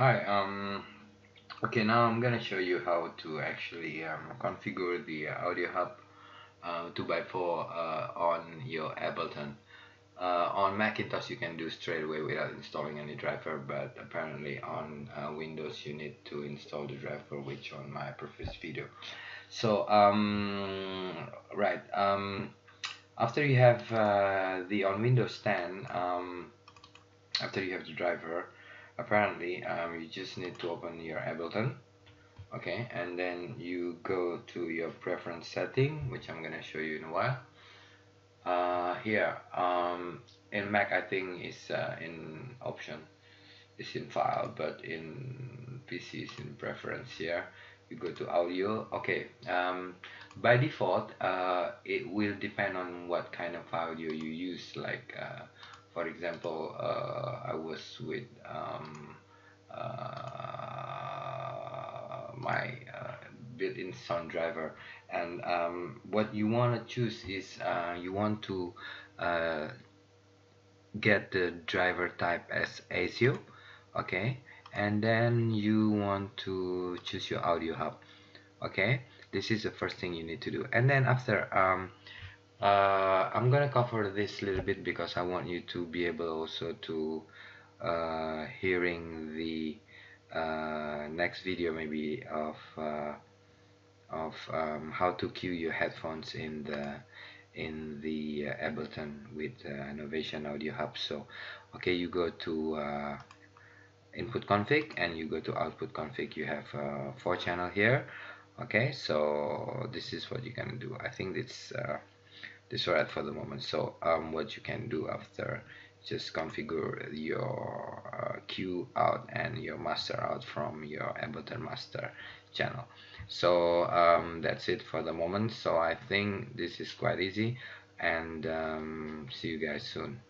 Hi, um, okay, now I'm gonna show you how to actually um, configure the audio hub uh, 2x4 uh, on your Ableton. Uh, on Macintosh you can do straight away without installing any driver but apparently on uh, Windows you need to install the driver which on my previous video. So um, right um, after you have uh, the on Windows 10 um, after you have the driver apparently um, you just need to open your Ableton okay? And then you go to your preference setting which I'm gonna show you in a while. Uh, here um, in Mac I think is uh, in option. Is in file but in PC is in preference here. You go to audio okay um, by default uh, it will depend on what kind of audio you use like uh, for example uh, I was with um, uh, my uh, built-in sound driver. And um, what you want to choose is you want to get the driver type as ASIO okay? And then you want to choose your audio hub okay? This is the first thing you need to do. And then after um, uh, I'm gonna cover this a little bit because I want you to be able also to uh, hearing the uh, next video maybe of uh, of um, how to cue your headphones in the in the uh, Ableton with uh, Novation Audio Hub. So okay you go to input config and you go to output config. You have four channel here. Okay so this is what you can do. I think it's this right for the moment. So um, what you can do after just configure your uh, cue out and your master out from your Ableton master channel. So um, that's it for the moment. So I think this is quite easy and um, see you guys soon